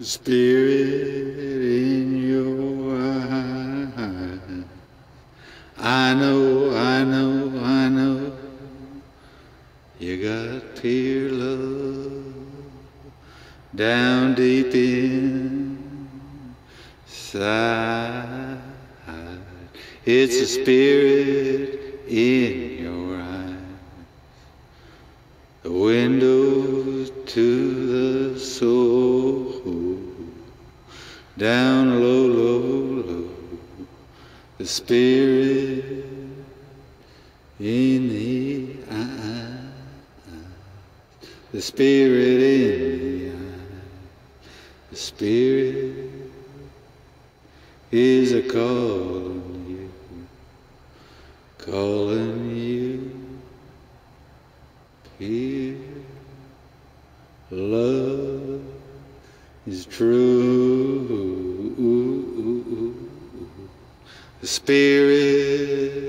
spirit in your eye. I know, I know, I know, you got pure love down deep inside. It's a spirit in your eyes, the window to the soul, down low, low, low, the spirit in the eye, ah, ah, the spirit in the eye, ah, the spirit is a calling you, calling you here. Love is true. The spirit